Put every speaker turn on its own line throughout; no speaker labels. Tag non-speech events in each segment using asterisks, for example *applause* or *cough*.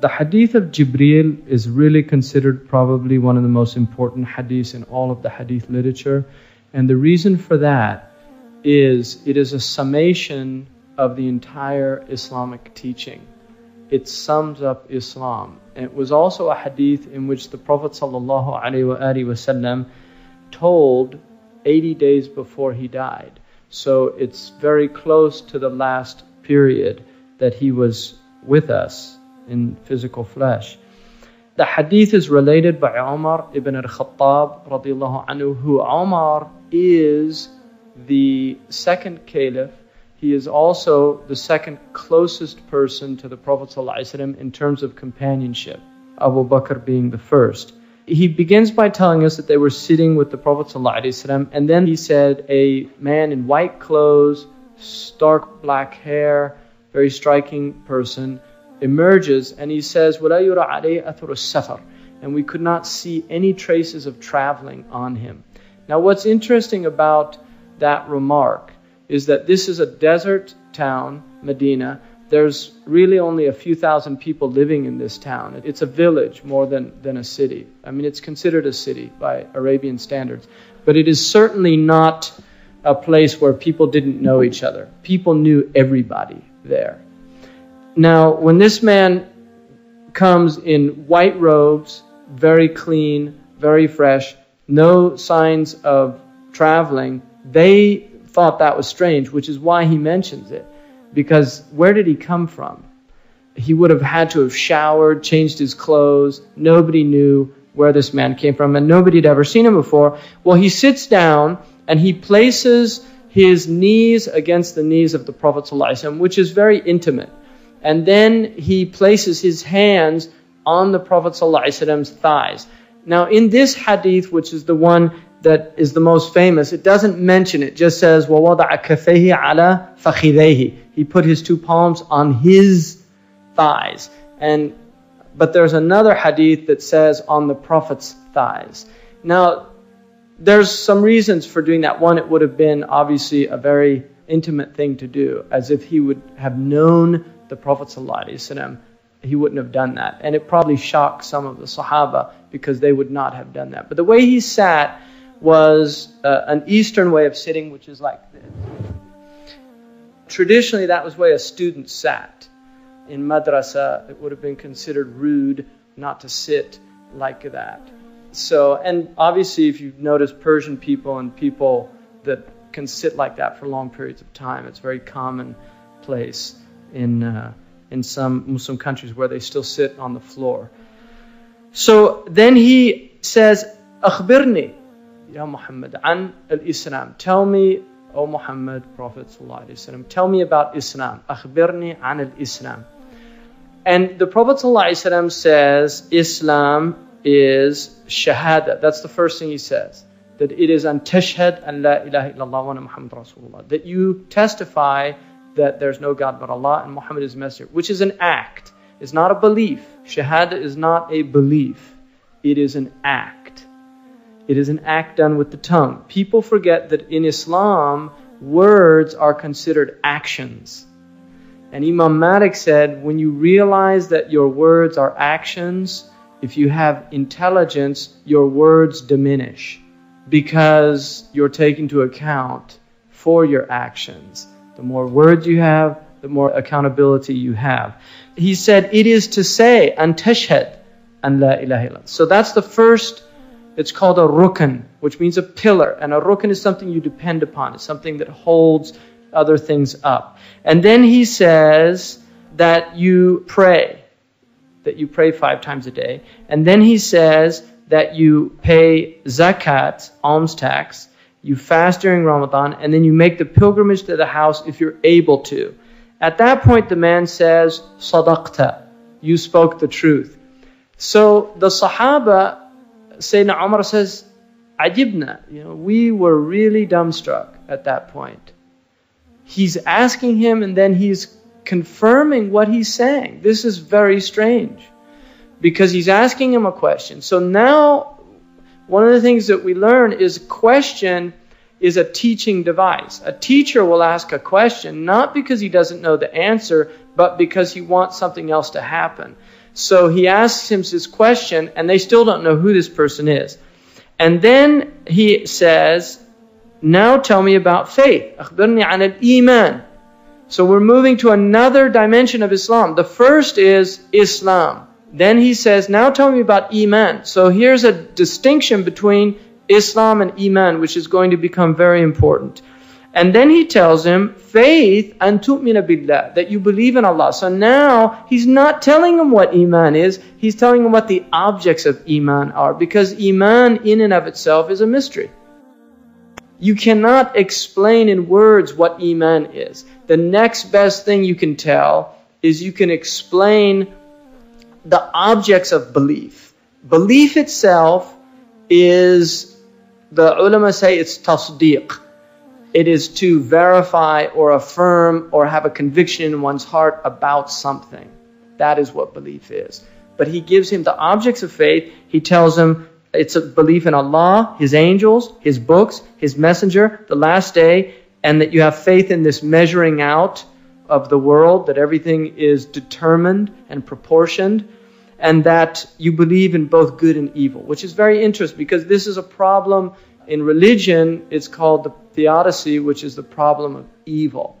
The hadith of Jibreel is really considered probably one of the most important hadiths in all of the hadith literature. And the reason for that is it is a summation of the entire Islamic teaching. It sums up Islam. And it was also a hadith in which the Prophet ﷺ told 80 days before he died. So it's very close to the last period that he was with us in physical flesh. The hadith is related by Umar ibn al-Khattab anhu, who Umar is the second caliph. He is also the second closest person to the Prophet ﷺ in terms of companionship, Abu Bakr being the first. He begins by telling us that they were sitting with the Prophet ﷺ, and then he said, A man in white clothes, stark black hair, very striking person, emerges and he says, And we could not see any traces of traveling on him. Now, what's interesting about that remark is that this is a desert town, Medina. There's really only a few thousand people living in this town. It's a village more than, than a city. I mean, it's considered a city by Arabian standards. But it is certainly not a place where people didn't know each other. People knew everybody there. Now, when this man comes in white robes, very clean, very fresh, no signs of traveling, they thought that was strange, which is why he mentions it. Because where did he come from? He would have had to have showered, changed his clothes. Nobody knew where this man came from, and nobody had ever seen him before. Well, he sits down and he places his knees against the knees of the Prophet, which is very intimate And then he places his hands on the Prophet ﷺ's thighs. Now, in this hadith, which is the one that is the most famous, it doesn't mention it. just says, وَوَضَعَ كَفَيْهِ عَلَى فَخِذَيْهِ He put his two palms on his thighs. And, but there's another hadith that says on the Prophet's thighs. Now, there's some reasons for doing that. One, it would have been obviously a very intimate thing to do, as if he would have known the Prophet ﷺ, he wouldn't have done that. And it probably shocked some of the Sahaba because they would not have done that. But the way he sat was uh, an Eastern way of sitting, which is like this. Traditionally, that was way a student sat. In madrasa, it would have been considered rude not to sit like that. So, and obviously, if you've noticed Persian people and people that can sit like that for long periods of time, it's very commonplace in uh, in some Muslim countries where they still sit on the floor. So then he says, "Akhbirni, Ya Muhammad, an al Islam. Tell me, O Muhammad, Prophet ﷺ, tell me about Islam. Akhbirni an al Islam." And the Prophet ﷺ says, "Islam is shahada." That's the first thing he says that it is an tashhad an la ilaha illallah wa Muhammad Rasulullah, that you testify that there's no God but Allah and Muhammad is Messenger, which is an act. It's not a belief. Shahada is not a belief. It is an act. It is an act done with the tongue. People forget that in Islam, words are considered actions. And Imam Malik said, when you realize that your words are actions, if you have intelligence, your words diminish because you're taking into account for your actions. The more words you have, the more accountability you have. He said, it is to say, an tashhad, an la ilaha illallah. So that's the first, it's called a rukn, which means a pillar. And a rukn is something you depend upon. It's something that holds other things up. And then he says that you pray, that you pray five times a day. And then he says that you pay zakat, alms tax, you fast during Ramadan, and then you make the pilgrimage to the house if you're able to. At that point, the man says, Sadaqta, you spoke the truth. So the Sahaba, Sayyidina Umar says, Ajibna, you know, we were really dumbstruck at that point. He's asking him and then he's confirming what he's saying. This is very strange because he's asking him a question. So now one of the things that we learn is question is a teaching device. A teacher will ask a question not because he doesn't know the answer, but because he wants something else to happen. So he asks him this question, and they still don't know who this person is. And then he says, Now tell me about faith. So we're moving to another dimension of Islam. The first is Islam. Then he says, Now tell me about Iman. So here's a distinction between Islam and Iman, which is going to become very important. And then he tells him, faith and tu'mina billah, that you believe in Allah. So now he's not telling him what Iman is, he's telling him what the objects of Iman are, because Iman in and of itself is a mystery. You cannot explain in words what Iman is. The next best thing you can tell is you can explain the objects of belief. Belief itself is, the ulama say it's tasdeeq it is to verify or affirm or have a conviction in one's heart about something. That is what belief is. But he gives him the objects of faith. He tells him it's a belief in Allah, His angels, His books, His messenger, the last day, and that you have faith in this measuring out of the world, that everything is determined and proportioned, and that you believe in both good and evil, which is very interesting because this is a problem in religion, it's called the theodicy, which is the problem of evil.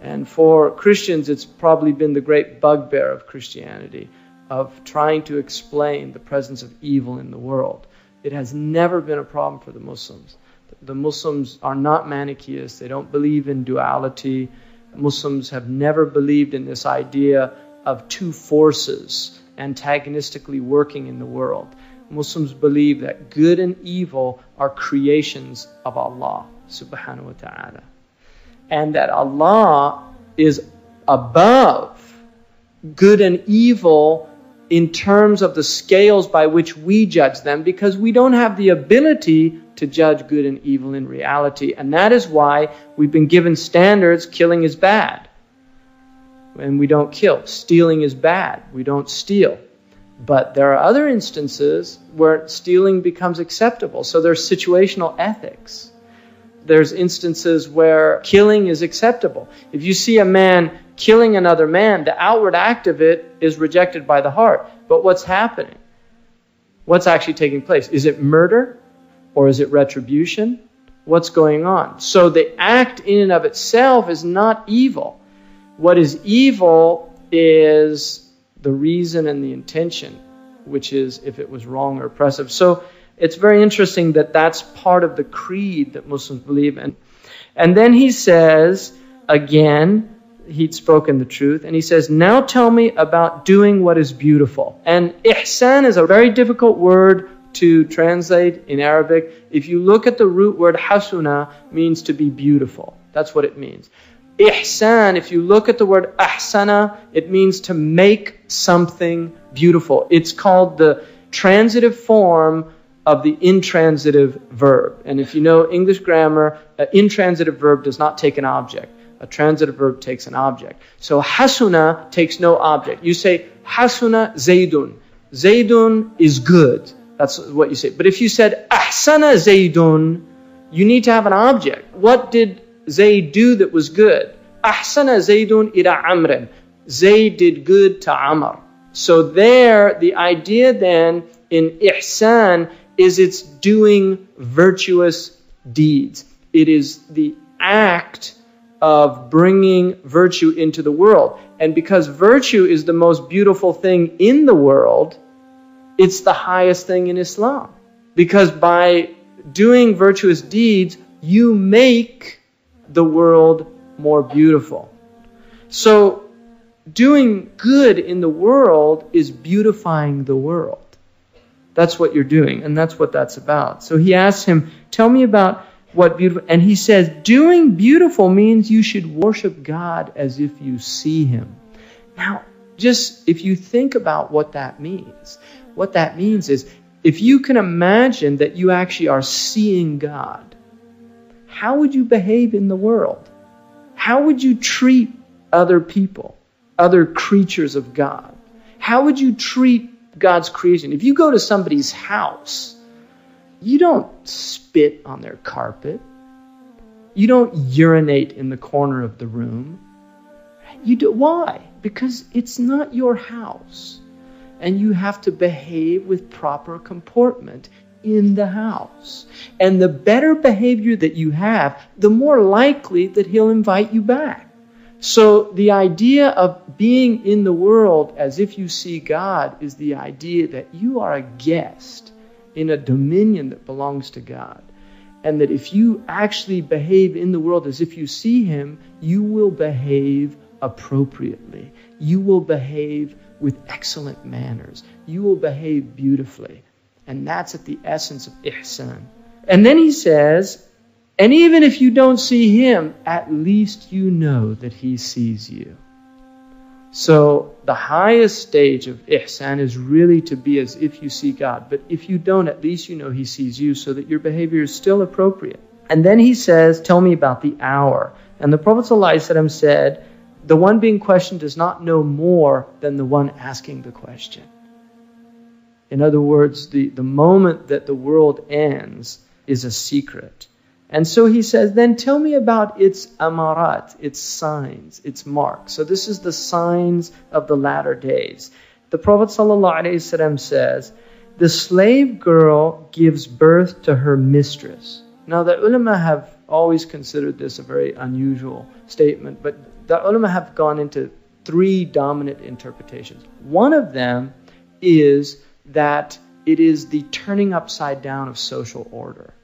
And for Christians, it's probably been the great bugbear of Christianity, of trying to explain the presence of evil in the world. It has never been a problem for the Muslims. The Muslims are not Manichaeist, they don't believe in duality. Muslims have never believed in this idea of two forces antagonistically working in the world. Muslims believe that good and evil are creations of Allah subhanahu wa ta'ala. And that Allah is above good and evil in terms of the scales by which we judge them because we don't have the ability to judge good and evil in reality. And that is why we've been given standards killing is bad. And we don't kill. Stealing is bad. We don't steal. But there are other instances where stealing becomes acceptable. So there's situational ethics. There's instances where killing is acceptable. If you see a man killing another man, the outward act of it is rejected by the heart. But what's happening? What's actually taking place? Is it murder or is it retribution? What's going on? So the act in and of itself is not evil. What is evil is the reason and the intention, which is if it was wrong or oppressive. So it's very interesting that that's part of the creed that Muslims believe in. And then he says, again, he'd spoken the truth, and he says, Now tell me about doing what is beautiful. And ihsan is a very difficult word to translate in Arabic. If you look at the root word hasuna, means to be beautiful. That's what it means. Ihsan, if you look at the word ahsana, it means to make something beautiful. It's called the transitive form of the intransitive verb. And if you know English grammar, an intransitive verb does not take an object. A transitive verb takes an object. So hasuna takes no object. You say hasuna zaydun. Zaydun is good. That's what you say. But if you said ahsana zaydun, you need to have an object. What did Zayd do that was good? Ahsana Zaydun ila Amrin. Zayd did good to Amr. So there, the idea then in ihsan is it's doing virtuous deeds. It is the act of bringing virtue into the world. And because virtue is the most beautiful thing in the world, it's the highest thing in Islam. Because by doing virtuous deeds, you make the world more beautiful. So, doing good in the world is beautifying the world. That's what you're doing, and that's what that's about. So he asks him, Tell me about what beautiful. And he says, Doing beautiful means you should worship God as if you see Him. Now, just if you think about what that means, what that means is if you can imagine that you actually are seeing God, how would you behave in the world? How would you treat other people, other creatures of God? How would you treat God's creation? If you go to somebody's house, you don't spit on their carpet. You don't urinate in the corner of the room. You do why? Because it's not your house. and you have to behave with proper comportment in the house. And the better behavior that you have, the more likely that he'll invite you back. So the idea of being in the world as if you see God is the idea that you are a guest in a dominion that belongs to God. And that if you actually behave in the world as if you see Him, you will behave appropriately. You will behave with excellent manners. You will behave beautifully. And that's at the essence of ihsan. And then he says, and even if you don't see him, at least you know that he sees you. So the highest stage of ihsan is really to be as if you see God. But if you don't, at least you know he sees you so that your behavior is still appropriate. And then he says, Tell me about the hour. And the Prophet ﷺ said, The one being questioned does not know more than the one asking the question. In other words, the, the moment that the world ends is a secret. And so he says, then tell me about its amarat, its signs, its marks. So this is the signs of the latter days. The Prophet ﷺ says, the slave girl gives birth to her mistress. Now the ulama have always considered this a very unusual statement, but the ulama have gone into three dominant interpretations. One of them is that it is the turning upside down of social order.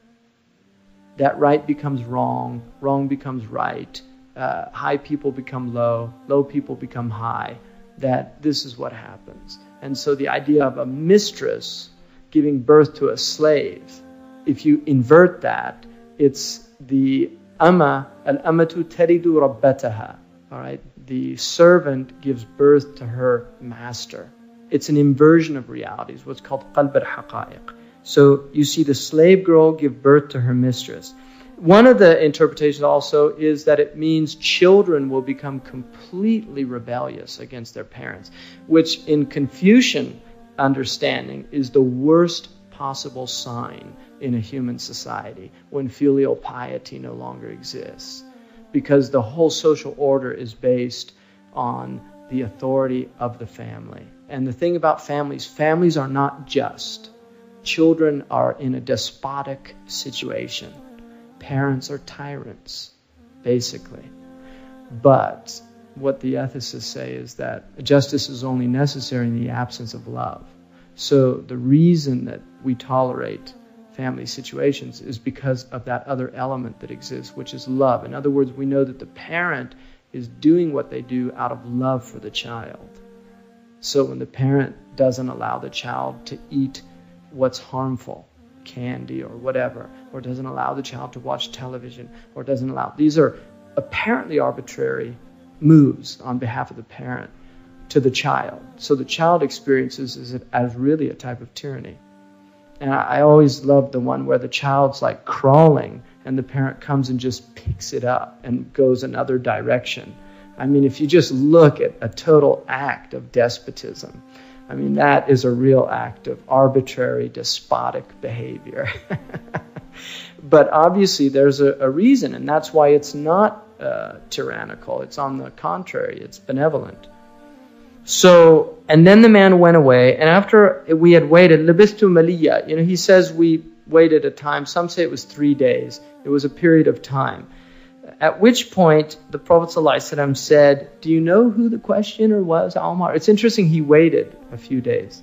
That right becomes wrong, wrong becomes right, uh, high people become low, low people become high. That this is what happens. And so the idea of a mistress giving birth to a slave, if you invert that, it's the ama, al amatu taridu rabbataha. All right, the servant gives birth to her master. It's an inversion of realities, what's called qalb al-haqa'iq. So you see the slave girl give birth to her mistress. One of the interpretations also is that it means children will become completely rebellious against their parents, which in Confucian understanding is the worst possible sign in a human society when filial piety no longer exists. Because the whole social order is based on the authority of the family. And the thing about families, families are not just. Children are in a despotic situation. Parents are tyrants, basically. But what the ethicists say is that justice is only necessary in the absence of love. So the reason that we tolerate family situations is because of that other element that exists, which is love. In other words, we know that the parent is doing what they do out of love for the child. So when the parent doesn't allow the child to eat what's harmful, candy or whatever, or doesn't allow the child to watch television, or doesn't allow, these are apparently arbitrary moves on behalf of the parent to the child. So the child experiences it as really a type of tyranny. And I always love the one where the child's like crawling and the parent comes and just picks it up and goes another direction I mean, if you just look at a total act of despotism, I mean, that is a real act of arbitrary, despotic behavior. *laughs* but obviously, there's a, a, reason, and that's why it's not uh, tyrannical. It's on the contrary, it's benevolent. So, and then the man went away, and after we had waited, labistu maliya, you know, he says we waited a time. Some say it was three days. It was a period of time. At which point the Prophet ﷺ said, Do you know who the questioner was, Omar? It's interesting, he waited a few days.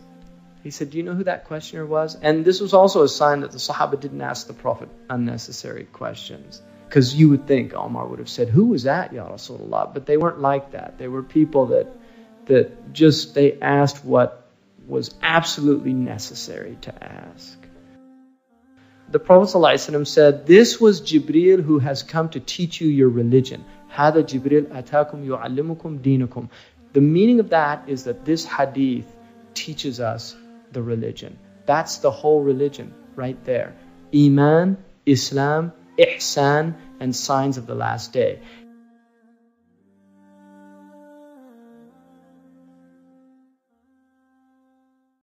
He said, Do you know who that questioner was? And this was also a sign that the Sahaba didn't ask the Prophet unnecessary questions. Because you would think Omar would have said, Who was that, Ya Rasulullah? But they weren't like that. They were people that, that just, they asked what was absolutely necessary to ask the Prophet ﷺ said, This was Jibril who has come to teach you your religion. Hada Jibril atakum yu'allimukum dinukum. The meaning of that is that this hadith teaches us the religion. That's the whole religion right there. Iman, Islam, Ihsan, and signs of the last day.